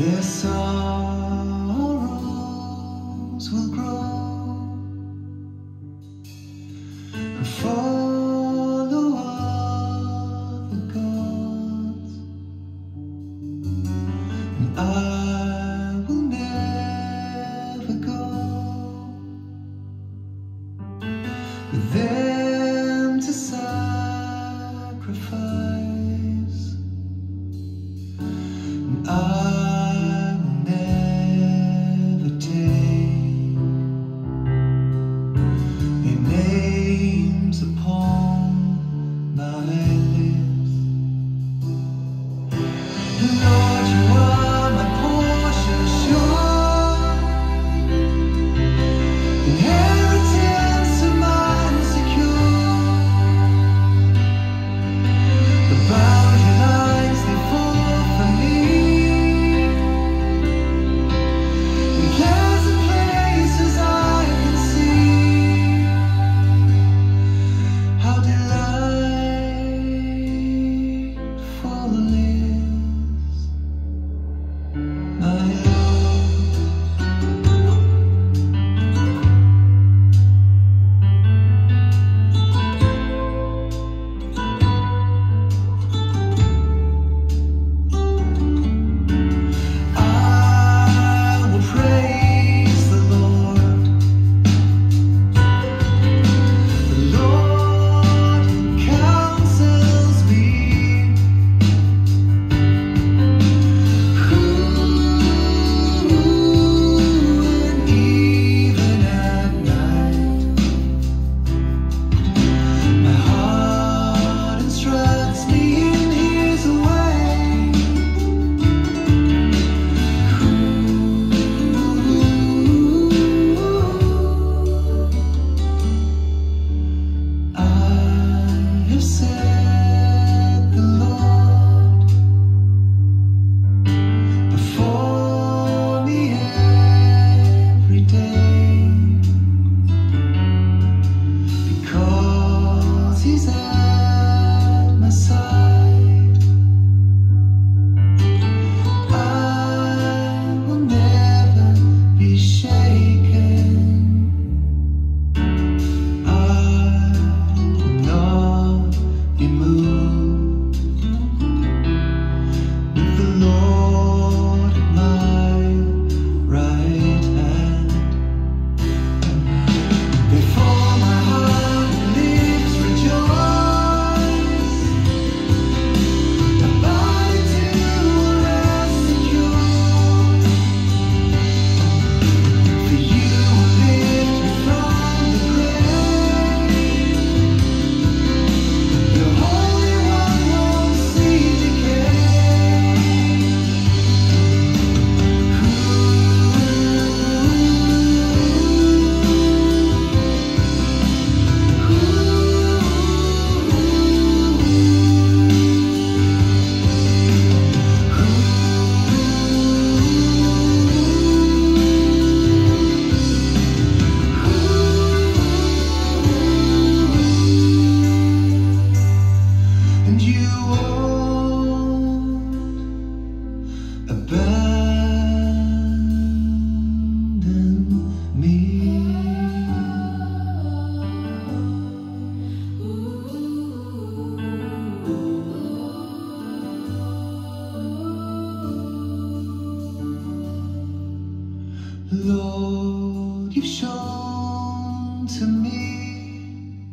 Essa to me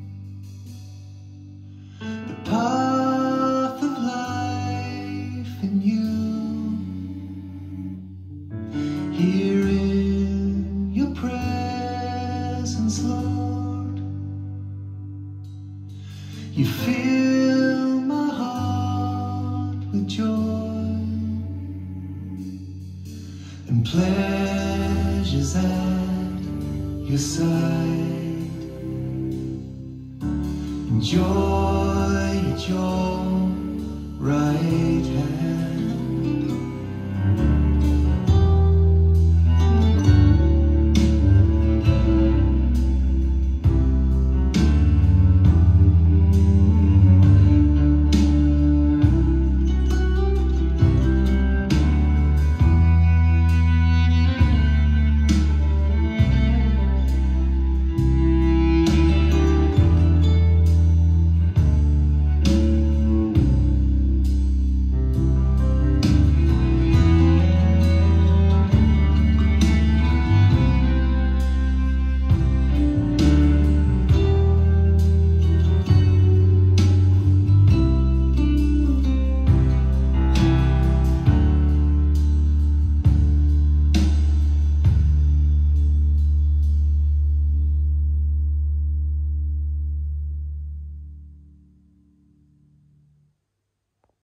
the path of life in you. Here in your presence, Lord, you fill my heart with joy and pleasures at your side. Joy your right hand.